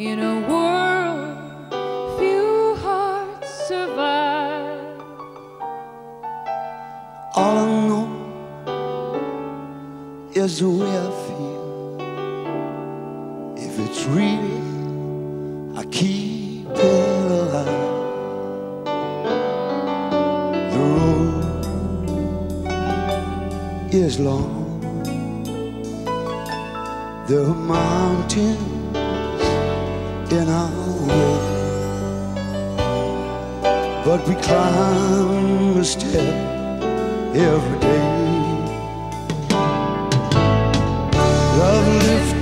In a world few hearts survive. All I know is the way I feel. If it's real, I keep it alive. The road is long. The mountain in our way. But we climb a step every day. Love lifters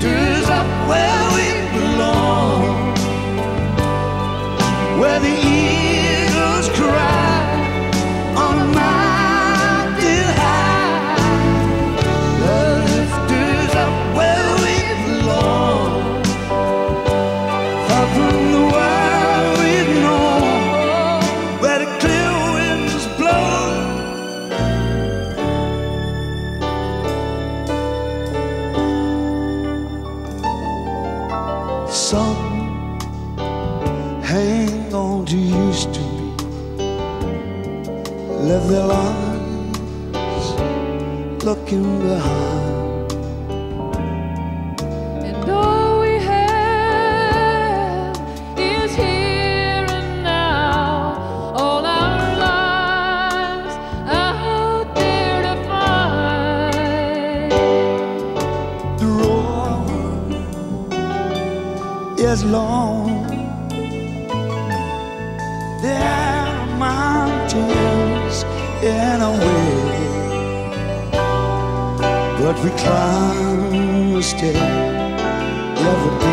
live their lives looking behind. Is long. There are mountains in a way, but we climb step every day.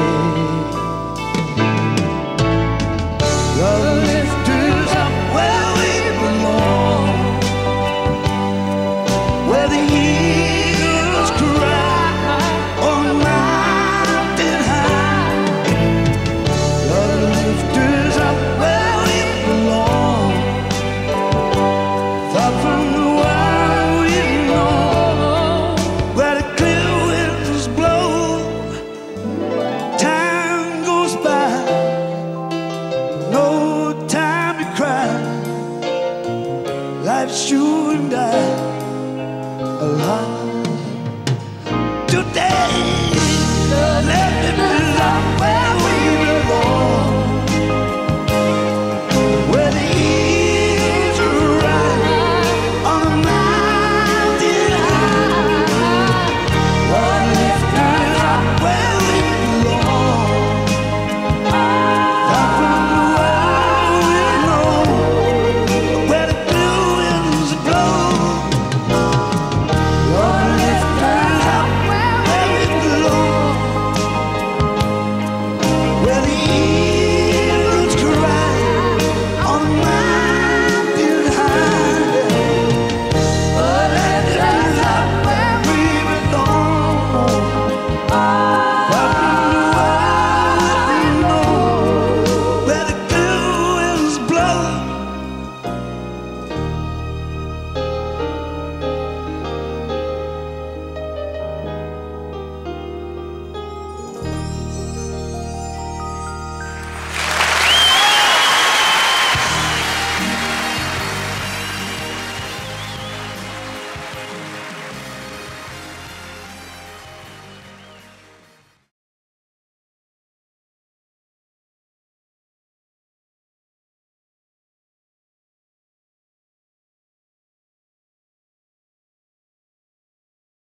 life should die alive today.